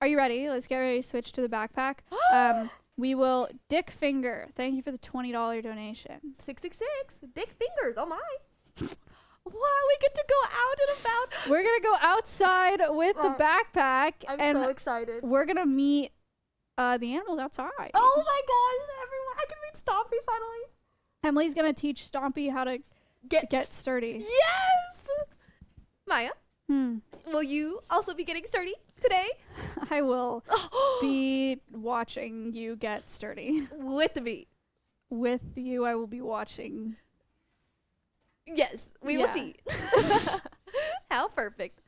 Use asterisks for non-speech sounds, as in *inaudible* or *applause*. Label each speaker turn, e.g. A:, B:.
A: Are you ready? Let's get ready to switch to the backpack. *gasps* um, we will Dick Finger. Thank you for the twenty dollar donation.
B: Six six six. Dick fingers. Oh my. *laughs* wow, we get to go out and about.
A: We're gonna go outside with the
B: Uh,
A: backpack,
B: I'm
A: and
B: so excited.
A: we're gonna meet uh, the animals outside.
B: Oh my god, everyone! I can meet Stompy finally.
A: Emily's gonna teach Stompy how to
B: Get
A: get sturdy.
B: yes. Maya,
A: Hmm.
B: will you also be getting sturdy today? *laughs*
A: I will *gasps* be watching you get sturdy.
B: with me.
A: With you, I will be watching.
B: Yes, we
A: Yeah.
B: will see. *laughs* *laughs* How perfect.